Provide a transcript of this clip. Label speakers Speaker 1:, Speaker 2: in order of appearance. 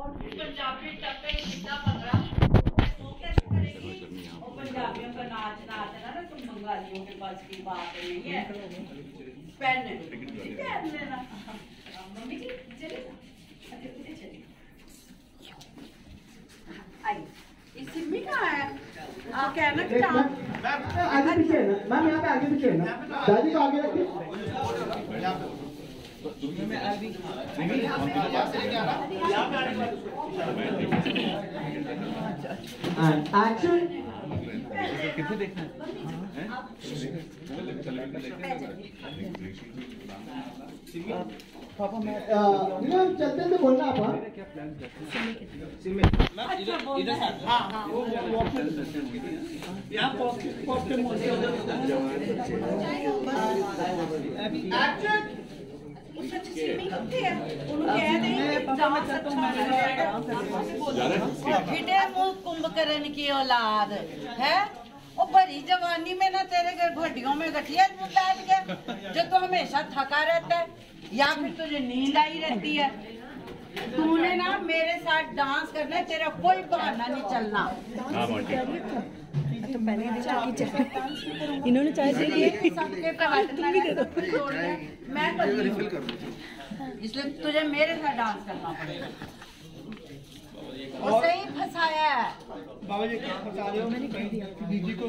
Speaker 1: और पंजाबी टप्पे सीधा पंद्रह? वो कैसे करेगी? और पंजाबियों का नाच नाचना ना तुम बंगालियों के पास की बात नहीं है। पहन पहन लेना मम्मी जी चलिए। ना अच्छा, आई ये सिम्मी कहाँ है? आप कहना कि आप
Speaker 2: आगे पीछे ना? मैम यहाँ पे आगे पीछे ना? दादी को आगे रखिए। And action. पापा मैं चलते चलते बोलना आप हाँ?
Speaker 1: अच्छा बोल हाँ हाँ ਉਸ बेटे कुंभकर्ण की औलाद है? और भरी जवानी में ना तेरे घर घटियों में गठिया बैठ गया जो तो हमेशा थका रहता है या फिर तुझे नींद आई रहती है? तूने ना मेरे साथ डांस करना तेरा कोई बहाना नहीं चलना।
Speaker 3: तो पहले इन्होंने चाय दे दी।
Speaker 1: तो मैं इसलिए तुझे मेरे साथ डांस करना पड़ेगा। और सही फंसाया है।
Speaker 2: बाबा जी फंसा रहे हो? मैंने कह दिया। दीदी को